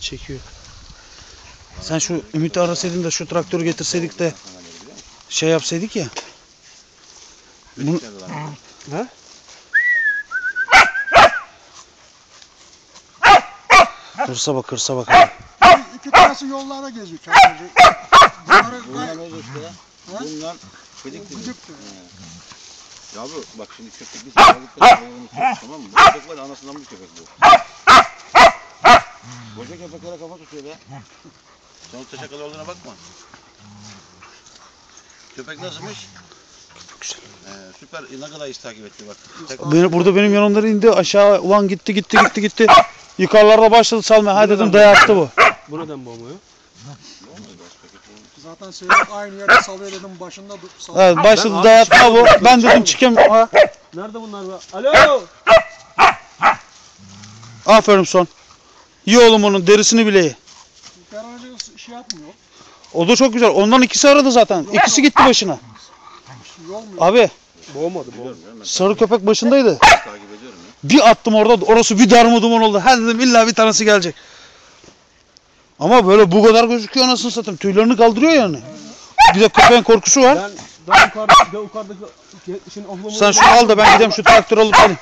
Çekiyor. Sen şu Ümit'i arasaydın da şu traktörü getirseydik de şey yapsaydık ya. Bunu... Ha? Kırsa bak kırsa bak. abi. İki tanesi yollarda geziyor. Bunları Bunlar işte ya? Bunlar gıdık dedi. gıdıktı. Ya bu bak şimdi köpek bir tut tamam mı? Bu köpek var anasından bir köpek bu. Koca köpeklere kafa tutuyor be. Sen o şakalı olduğuna bakma. Köpek nasılmış? Ee, süper. Ne kadar iz takip etti bak. Tek... Beni, burada benim yanımdan indi aşağı ulan gitti gitti gitti gitti. Yukarılarda başladı salmaya. Ha dedim dayattı bu. Bu neden boğmuyor? Zaten Seyrek aynı yerde salıyor dedim başında dur. Sal. Evet, başladı dayatma bu. Ben dedim çıkayım. Ha, Nerede bunlar be? Alo! Aferin son. Ye oğlum onun derisini bile ye. Garajı şey yapmıyor. O da çok güzel. Ondan ikisi aradı zaten. İkisi gitti başına. Abi Boğmadı boğmadı. Sarı köpek başındaydı. Bir attım orada orası bir darma duman oldu. Ha dedim illa bir tanesi gelecek. Ama böyle bu kadar gözüküyor anasını satayım. Tüylerini kaldırıyor yani. Bir de köpeğin korkusu var. Ben daha yukarıda, daha yukarıdaki ahlamını... Sen şunu al da ben gideyim şu traktörü alıp geleyim.